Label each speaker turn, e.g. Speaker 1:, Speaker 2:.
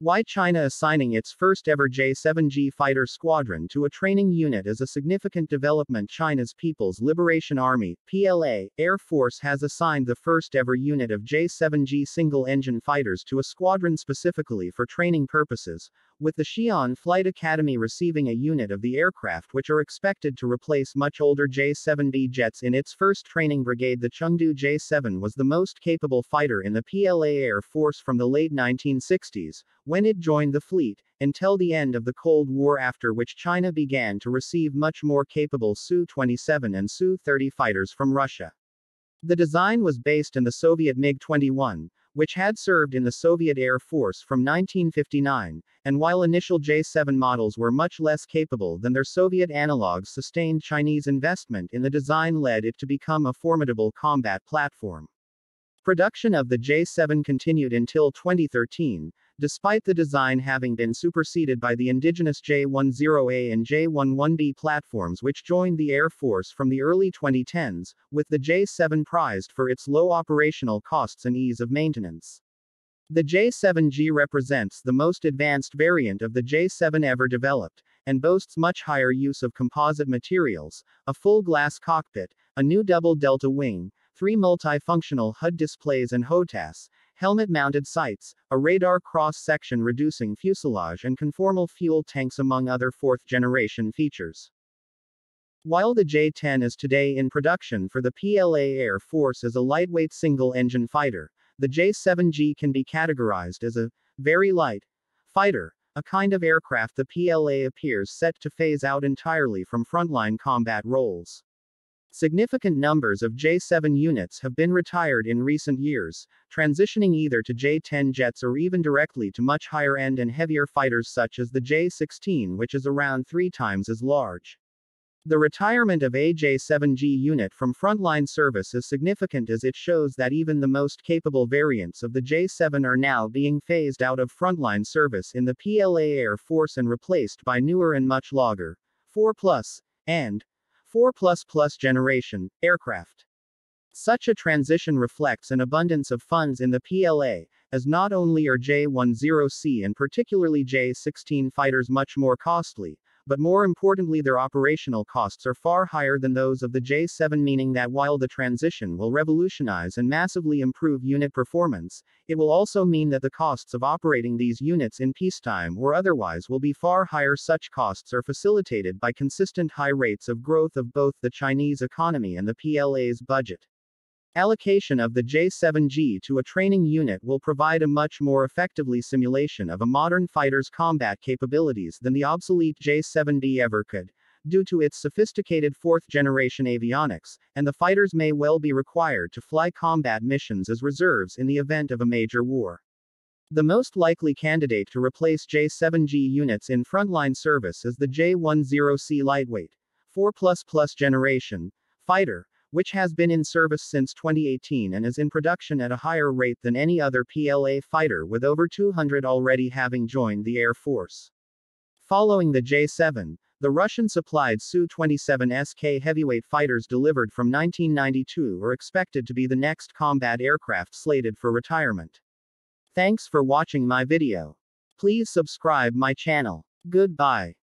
Speaker 1: Why China assigning its first ever J-7G fighter squadron to a training unit is a significant development China's People's Liberation Army, PLA, Air Force has assigned the first ever unit of J-7G single-engine fighters to a squadron specifically for training purposes, with the Xi'an Flight Academy receiving a unit of the aircraft which are expected to replace much older J-7B jets in its first training brigade. The Chengdu J-7 was the most capable fighter in the PLA Air Force from the late 1960s, when it joined the fleet, until the end of the Cold War after which China began to receive much more capable Su-27 and Su-30 fighters from Russia. The design was based in the Soviet MiG-21, which had served in the Soviet Air Force from 1959, and while initial J-7 models were much less capable than their Soviet analogs sustained Chinese investment in the design led it to become a formidable combat platform. Production of the J-7 continued until 2013, despite the design having been superseded by the indigenous J-10A and J-11B platforms which joined the Air Force from the early 2010s, with the J-7 prized for its low operational costs and ease of maintenance. The J-7G represents the most advanced variant of the J-7 ever developed, and boasts much higher use of composite materials, a full glass cockpit, a new double delta wing, three multifunctional HUD displays and HOTAS, helmet-mounted sights, a radar cross-section reducing fuselage and conformal fuel tanks among other fourth-generation features. While the J-10 is today in production for the PLA Air Force as a lightweight single-engine fighter, the J-7G can be categorized as a very light fighter, a kind of aircraft the PLA appears set to phase out entirely from frontline combat roles. Significant numbers of J-7 units have been retired in recent years, transitioning either to J-10 jets or even directly to much higher-end and heavier fighters such as the J-16 which is around three times as large. The retirement of a J-7G unit from frontline service is significant as it shows that even the most capable variants of the J-7 are now being phased out of frontline service in the PLA Air Force and replaced by newer and much longer 4 plus and 4 generation aircraft. Such a transition reflects an abundance of funds in the PLA, as not only are J-10C and particularly J-16 fighters much more costly, but more importantly their operational costs are far higher than those of the J7 meaning that while the transition will revolutionize and massively improve unit performance, it will also mean that the costs of operating these units in peacetime or otherwise will be far higher such costs are facilitated by consistent high rates of growth of both the Chinese economy and the PLA's budget. Allocation of the J-7G to a training unit will provide a much more effectively simulation of a modern fighter's combat capabilities than the obsolete J-7B ever could, due to its sophisticated fourth-generation avionics, and the fighters may well be required to fly combat missions as reserves in the event of a major war. The most likely candidate to replace J-7G units in frontline service is the J-10C lightweight, 4 generation, fighter, which has been in service since 2018 and is in production at a higher rate than any other PLA fighter with over 200 already having joined the Air Force. Following the J-7, the Russian-supplied Su-27 SK heavyweight fighters delivered from 1992 are expected to be the next combat aircraft slated for retirement. Thanks for watching my video. Please subscribe my channel. Goodbye.